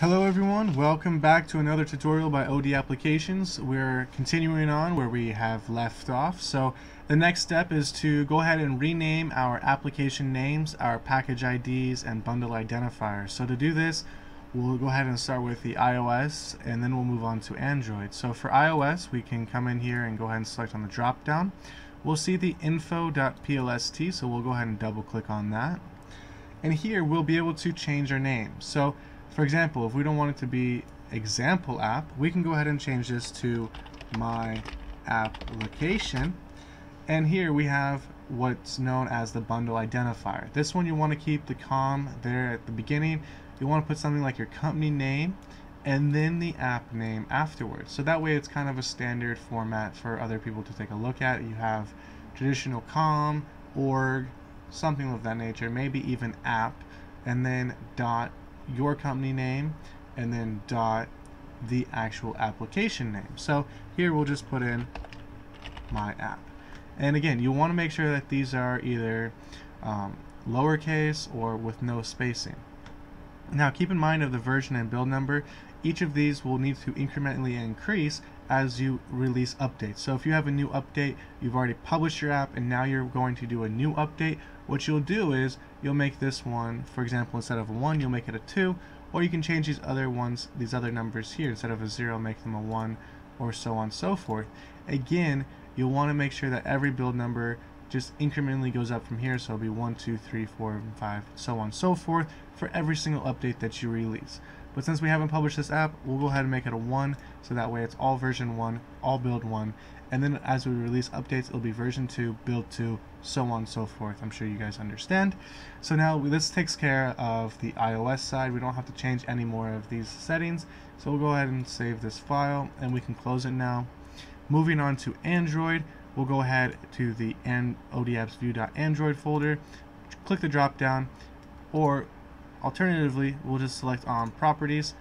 Hello everyone, welcome back to another tutorial by OD Applications. We're continuing on where we have left off. So the next step is to go ahead and rename our application names, our package IDs, and bundle identifiers. So to do this, we'll go ahead and start with the iOS and then we'll move on to Android. So for iOS, we can come in here and go ahead and select on the drop down. We'll see the info.plist, so we'll go ahead and double click on that. And here we'll be able to change our name. So for example, if we don't want it to be example app, we can go ahead and change this to my application. And here we have what's known as the bundle identifier. This one you want to keep the com there at the beginning. You want to put something like your company name and then the app name afterwards. So that way it's kind of a standard format for other people to take a look at. You have traditional com, org, something of that nature, maybe even app, and then dot your company name and then dot the actual application name. So here we'll just put in my app. And again, you want to make sure that these are either um, lowercase or with no spacing. Now keep in mind of the version and build number, each of these will need to incrementally increase as you release updates. So if you have a new update, you've already published your app and now you're going to do a new update, what you'll do is you'll make this one, for example, instead of a 1, you'll make it a 2, or you can change these other ones, these other numbers here, instead of a 0, make them a 1, or so on and so forth. Again, you'll want to make sure that every build number just incrementally goes up from here, so it'll be 1, 2, 3, 4, 5, so on and so forth for every single update that you release. But since we haven't published this app, we'll go ahead and make it a 1, so that way it's all version 1, all build 1, and then as we release updates, it'll be version 2, build 2, so on and so forth. I'm sure you guys understand. So now this takes care of the iOS side. We don't have to change any more of these settings. So we'll go ahead and save this file, and we can close it now. Moving on to Android, we'll go ahead to the ODAppsView.android folder, click the drop down, or Alternatively, we'll just select on properties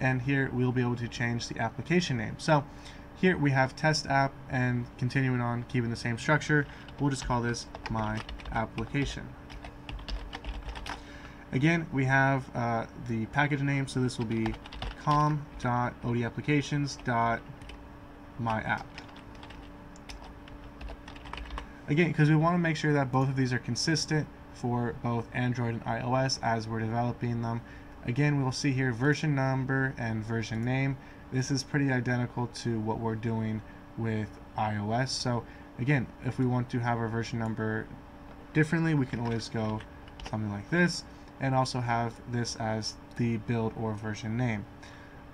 and here we'll be able to change the application name. So here we have test app and continuing on keeping the same structure, we'll just call this my application. Again, we have uh, the package name, so this will be com.odapplications.myapp. Again, because we want to make sure that both of these are consistent, for both Android and iOS as we're developing them. Again, we'll see here version number and version name. This is pretty identical to what we're doing with iOS. So again, if we want to have our version number differently, we can always go something like this and also have this as the build or version name.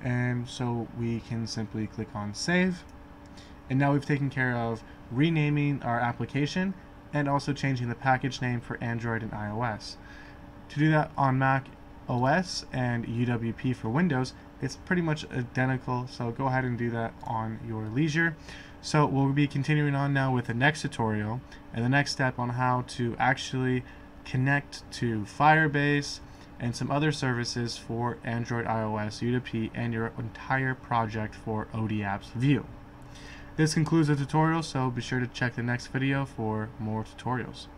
And so we can simply click on save. And now we've taken care of renaming our application and also changing the package name for Android and iOS. To do that on Mac OS and UWP for Windows, it's pretty much identical, so go ahead and do that on your leisure. So we'll be continuing on now with the next tutorial and the next step on how to actually connect to Firebase and some other services for Android, iOS, UWP, and your entire project for OD Apps View. This concludes the tutorial, so be sure to check the next video for more tutorials.